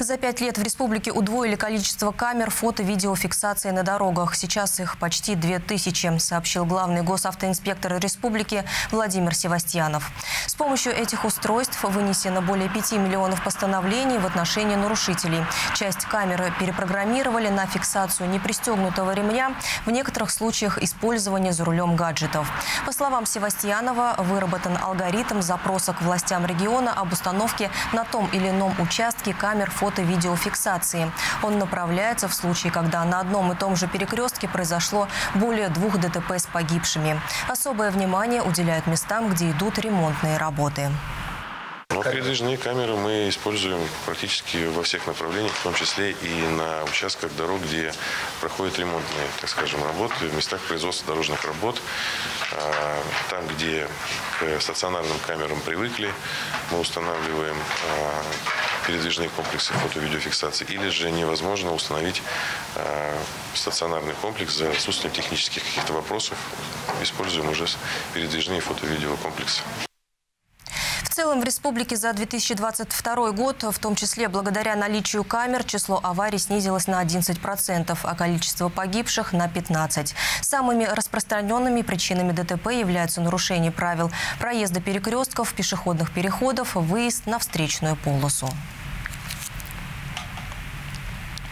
За пять лет в республике удвоили количество камер фото-видеофиксации на дорогах. Сейчас их почти две тысячи, сообщил главный госавтоинспектор республики Владимир Севастьянов. С помощью этих устройств вынесено более 5 миллионов постановлений в отношении нарушителей. Часть камер перепрограммировали на фиксацию непристегнутого ремня, в некоторых случаях использование за рулем гаджетов. По словам Севастьянова, выработан алгоритм запроса к властям региона об установке на том или ином участке камер фото-видеофиксации. Он направляется в случае, когда на одном и том же перекрестке произошло более двух ДТП с погибшими. Особое внимание уделяют местам, где идут ремонтные работы. Но передвижные камеры мы используем практически во всех направлениях, в том числе и на участках дорог, где проходят ремонтные, так скажем, работы, в местах производства дорожных работ. А, Там, где к стационарным камерам привыкли, мы устанавливаем а, передвижные комплексы фото-видеофиксации. Или же невозможно установить а, стационарный комплекс за отсутствием технических каких-то вопросов. Используем уже передвижные фото-видеокомплексы. В целом в республике за 2022 год, в том числе благодаря наличию камер, число аварий снизилось на 11%, а количество погибших на 15%. Самыми распространенными причинами ДТП являются нарушение правил проезда перекрестков, пешеходных переходов, выезд на встречную полосу.